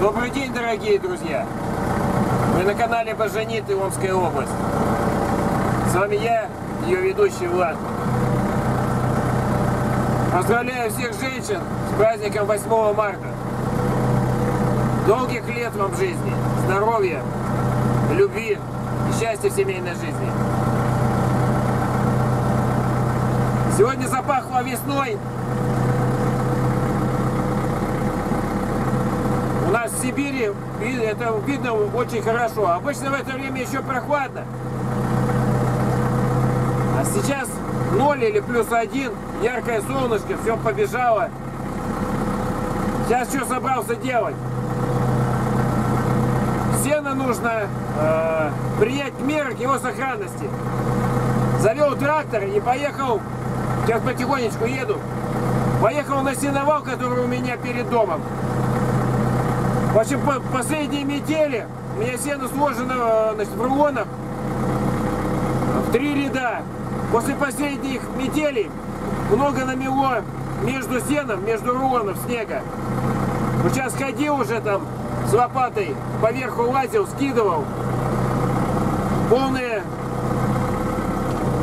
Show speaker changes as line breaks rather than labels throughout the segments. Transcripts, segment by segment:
Добрый день, дорогие друзья! Вы на канале Бажанит Омская область. С вами я, ее ведущий Влад. Поздравляю всех женщин с праздником 8 марта. Долгих лет вам жизни, здоровья, любви и счастья в семейной жизни. Сегодня запахло весной. Нас в Сибири это видно очень хорошо. Обычно в это время еще прохладно. А сейчас 0 или плюс 1, яркое солнышко, все побежало. Сейчас что собрался делать? Сено нужно э, принять меры к его сохранности. Завел трактор и поехал, сейчас потихонечку еду, поехал на сеновал, который у меня перед домом. В общем, по последние метели у меня сено сложено э, значит, в рулонах в три ряда. После последних метелей много намело между сеном, между рулонов снега. Вот сейчас ходил уже там с лопатой, поверху лазил, скидывал. Полные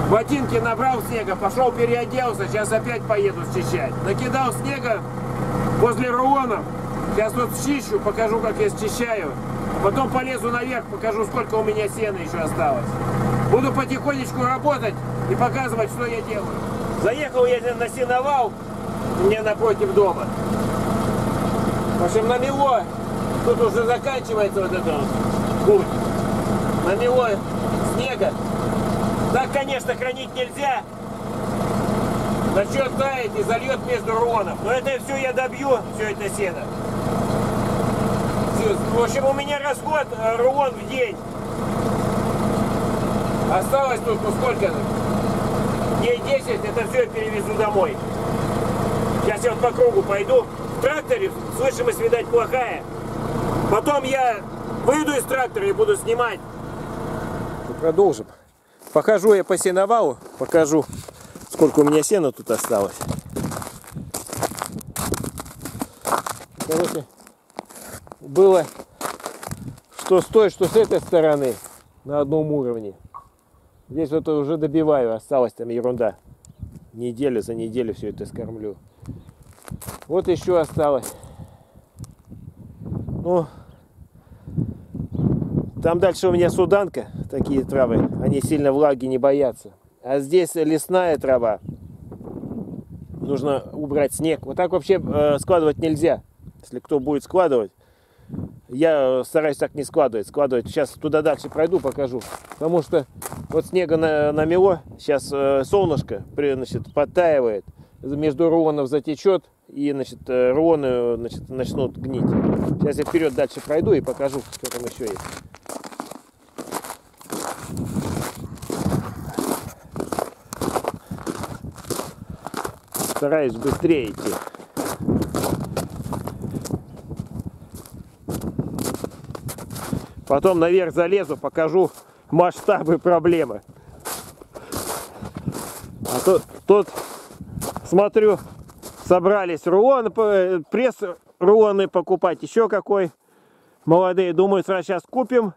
ботинки набрал снега, пошел переоделся, сейчас опять поеду счищать. Накидал снега возле рулонов. Сейчас вот чищу, покажу, как я счищаю. Потом полезу наверх, покажу, сколько у меня сена еще осталось. Буду потихонечку работать и показывать, что я делаю. Заехал я на сеновал, мне напротив дома. В общем, намело, тут уже заканчивается вот это вот путь. Намело снега. Так, конечно, хранить нельзя. Начнет таять и зальет между рулонов. Но это все я добью, все это сено. В общем, у меня расход э, рулон в день. Осталось ну сколько? Дней 10, это все перевезу домой. Сейчас я вот по кругу пойду. В тракторе слышимость, видать, плохая. Потом я выйду из трактора и буду снимать. Продолжим. Покажу я по сеновалу, покажу, сколько у меня сена тут осталось. Короче, было что с той, что с этой стороны на одном уровне. Здесь вот уже добиваю, осталась там ерунда. Неделю за неделю все это скормлю. Вот еще осталось. Ну, там дальше у меня суданка, такие травы. Они сильно влаги не боятся. А здесь лесная трава. Нужно убрать снег. Вот так вообще э, складывать нельзя. Если кто будет складывать, я стараюсь так не складывать. Складывать. Сейчас туда дальше пройду, покажу. Потому что вот снега на, намело. Сейчас э, солнышко значит, подтаивает. Между рулонов затечет. И значит, э, рулоны значит, начнут гнить. Сейчас я вперед дальше пройду и покажу, что там еще есть. Стараюсь быстрее идти. Потом наверх залезу, покажу масштабы проблемы. А то тут, смотрю, собрались рулоны, пресс рулоны покупать, еще какой. Молодые, думаю, сразу сейчас купим.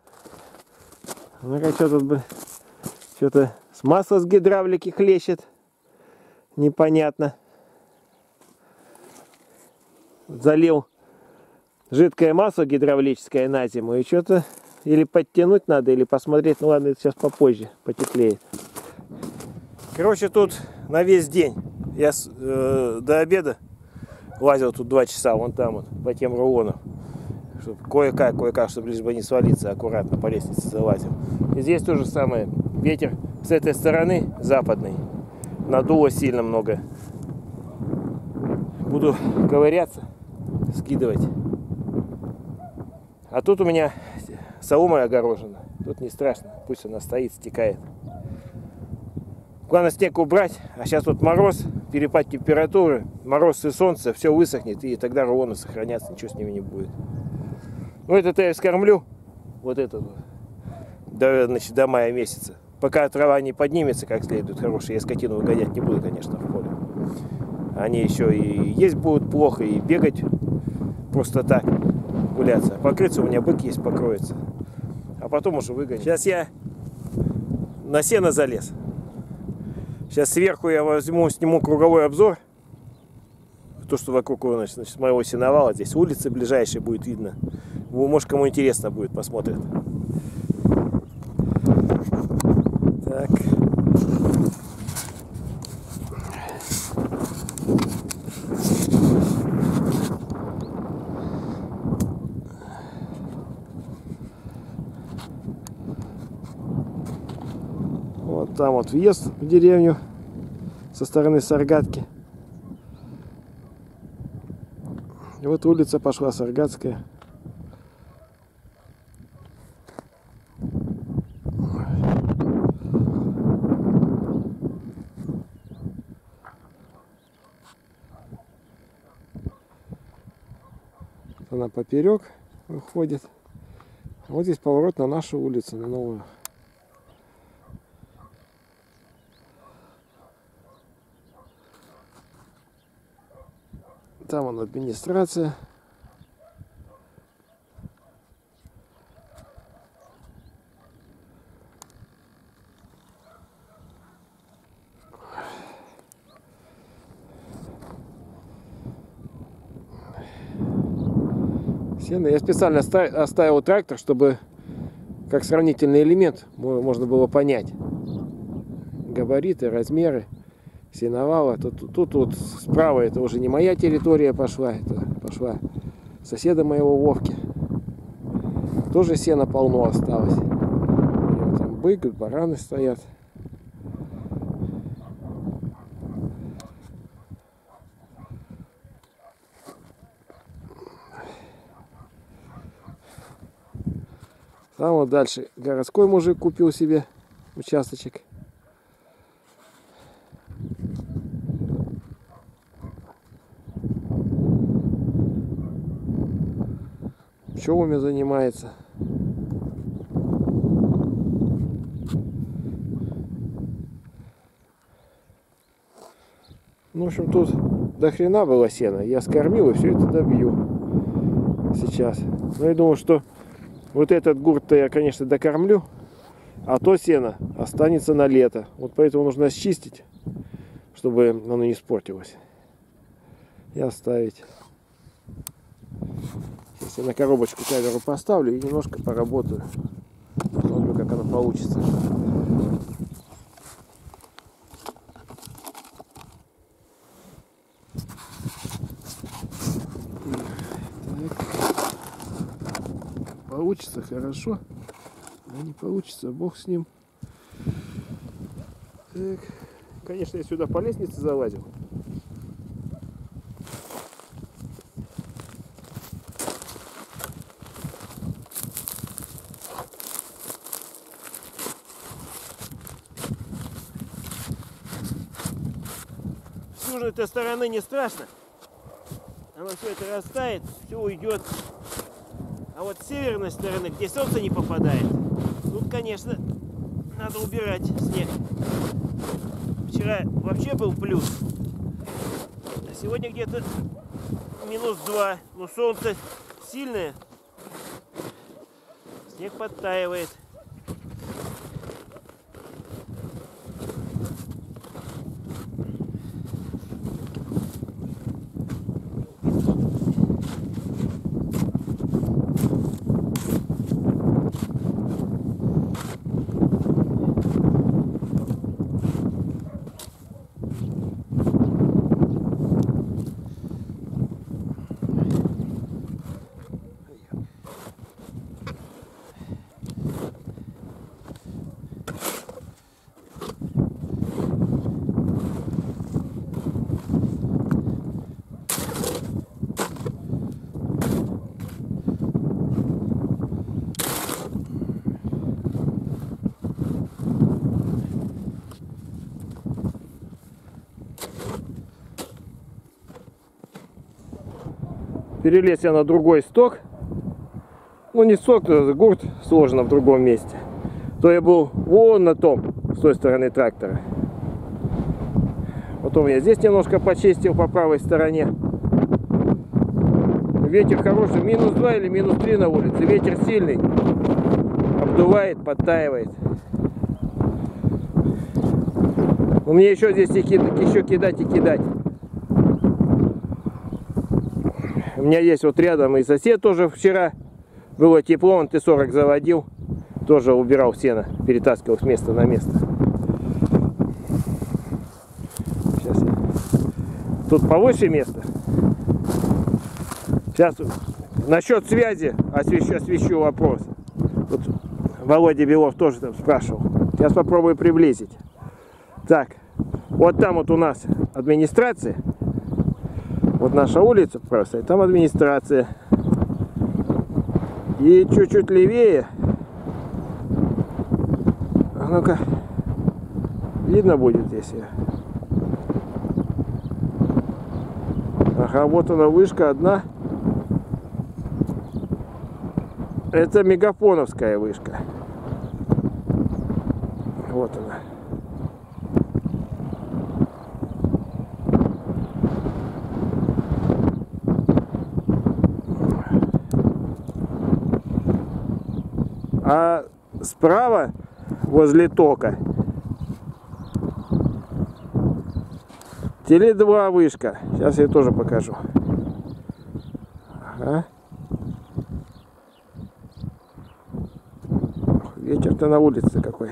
Ну-ка, что тут что-то с масла с гидравлики хлещет. Непонятно. Залил жидкое масло гидравлическое на зиму. И что-то или подтянуть надо, или посмотреть. Ну ладно, это сейчас попозже, потеплеет. Короче, тут на весь день. Я э, до обеда лазил тут два часа, вон там вот, по тем рулонам. Чтобы кое-как, кое-как, чтобы лишь бы не свалиться, аккуратно по лестнице залазил. И здесь то же самое. Ветер с этой стороны, западный, надуло сильно много. Буду ковыряться, скидывать. А тут у меня солома огорожена. Тут не страшно, пусть она стоит, стекает. Главное снег убрать, а сейчас вот мороз, перепад температуры, мороз и солнце, все высохнет, и тогда рулоны сохранятся, ничего с ними не будет. Ну, это я скормлю, вот это вот, до, значит, до мая месяца. Пока трава не поднимется как следует, хорошая, я скотину выгонять не буду, конечно, в поле. Они еще и есть будут плохо, и бегать просто так.
Манипуляция. Покрыться у меня бык есть, покроется. А потом уже выгоню. Сейчас я на сено залез. Сейчас сверху я возьму, сниму круговой обзор. То, что вокруг значит, моего сеновала. Здесь улицы ближайшие будет видно. Может, кому интересно будет, посмотрит. Так. Вот там вот въезд в деревню со стороны Саргатки. И вот улица пошла Саргатская. Она поперек выходит. Вот здесь поворот на нашу улицу, на новую. Там он администрация. Сено. Я специально оставил трактор, чтобы как сравнительный элемент можно было понять габариты, размеры сеновала. Тут, тут вот справа это уже не моя территория пошла, это пошла соседа моего Вовки. Тоже сено полно осталось. Там бык, бараны стоят. Там вот дальше городской мужик купил себе участочек. Пчелами занимается. Ну, в общем, тут до хрена было сена. Я скормил и все это добью сейчас. Но я думаю, что вот этот гурт-то я, конечно, докормлю, а то сено останется на лето. Вот поэтому нужно счистить, чтобы оно не испортилось. И оставить. Сейчас я на коробочку камеру поставлю и немножко поработаю. Посмотрю, как оно получится. Получится хорошо, а не получится, бог с ним. Так. Конечно, я сюда по лестнице залазил. Этой стороны не страшно. Оно все это растает, все уйдет. А вот с северной стороны, где солнце не попадает, тут, конечно, надо убирать снег. Вчера вообще был плюс. А сегодня где-то минус два. Но солнце сильное. Снег подтаивает. Перелез я на другой сток. Ну не сток, это гурт сложено в другом месте. То я был вон на том, с той стороны трактора. Потом я здесь немножко почистил по правой стороне.
Ветер хороший, минус 2 или минус 3 на улице. Ветер сильный. Обдувает, подтаивает. У меня еще здесь еще кидать и кидать. У меня есть вот рядом и сосед тоже вчера. Было тепло, он Т-40 заводил. Тоже убирал сено, перетаскивал с места на место. Сейчас я... Тут повыше место. Сейчас насчет связи освещу, освещу вопрос. Вот Володя Белов тоже там спрашивал. Сейчас попробую приблизить. Так, вот там вот у нас администрация. Вот наша улица просто, и там администрация. И чуть-чуть левее. А ну-ка, видно будет, если... Ага, вот она вышка одна. Это мегафоновская вышка. Вот она. А справа, возле тока, Теле2 вышка. Сейчас я тоже покажу. Ага. Вечер-то на улице какой.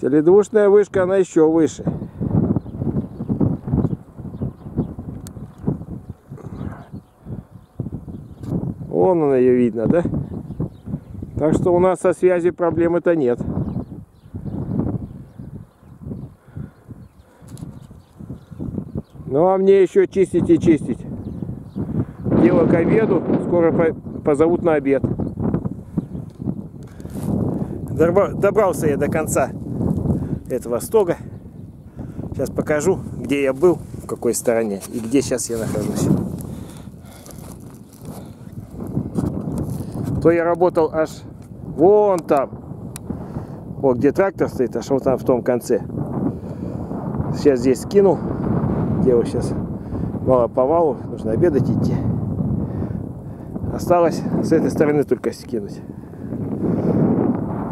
Теледвушная вышка, она еще выше. Вон она ее видно, да? Так что у нас со связью проблемы-то нет. Ну а мне еще чистить и чистить. Дело к обеду. Скоро позовут на обед. Добрался я до конца этого стога. Сейчас покажу, где я был, в какой стороне и где сейчас я нахожусь. То я работал аж Вон там. Вот где трактор стоит, аж вот там в том конце. Сейчас здесь скину. Делаю сейчас мало повалу. Нужно обедать идти. Осталось с этой стороны только скинуть.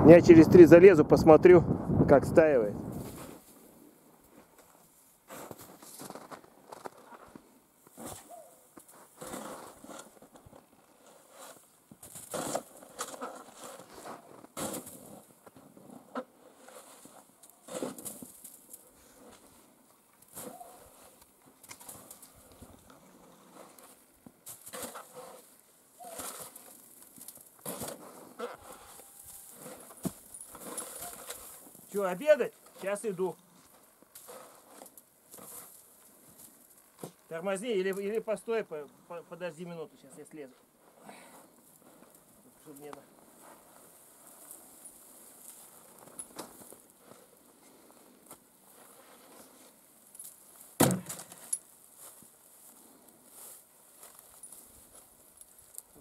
Я через три залезу, посмотрю, как стаивает. Что, обедать? Сейчас иду. Тормозни или, или постой, по, по, подожди минуту, сейчас я слезу. Чтобы мне...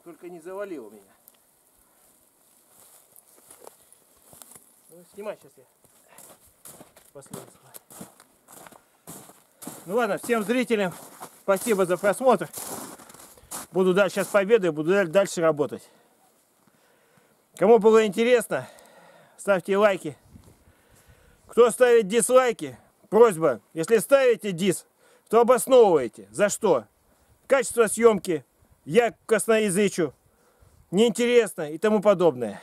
Только не завалило меня. Ну, снимай сейчас я последний Ну ладно, всем зрителям спасибо за просмотр. Буду дальше сейчас победой, буду дальше работать. Кому было интересно, ставьте лайки. Кто ставит дизлайки, просьба, если ставите дис, то обосновывайте. За что? Качество съемки, я косноязычу, неинтересно и тому подобное.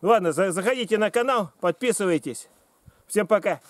Ладно, заходите на канал, подписывайтесь. Всем пока.